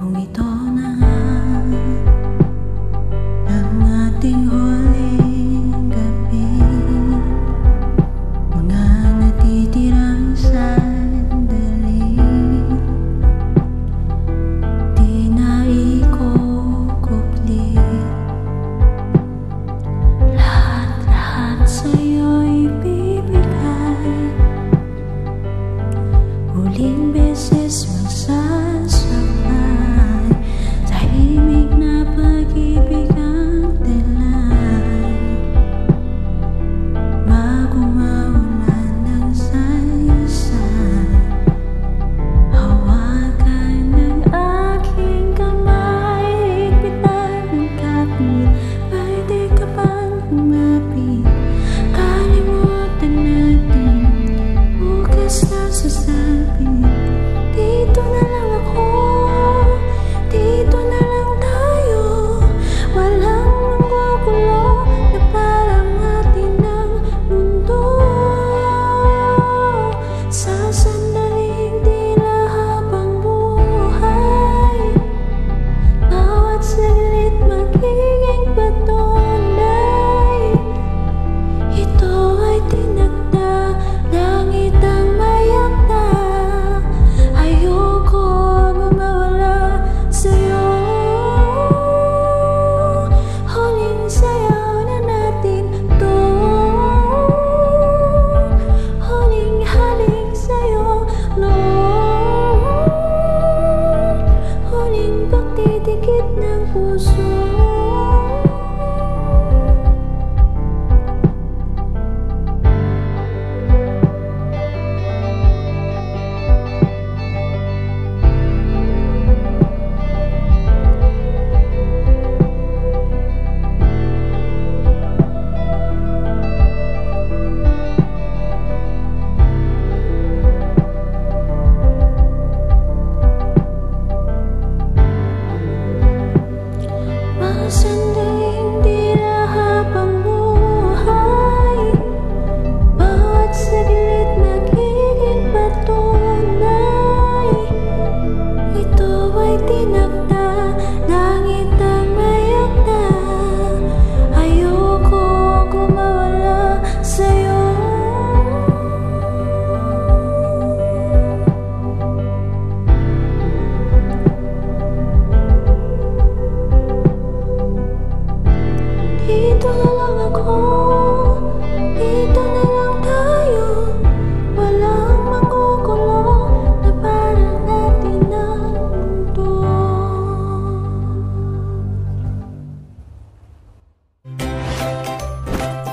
un Dito na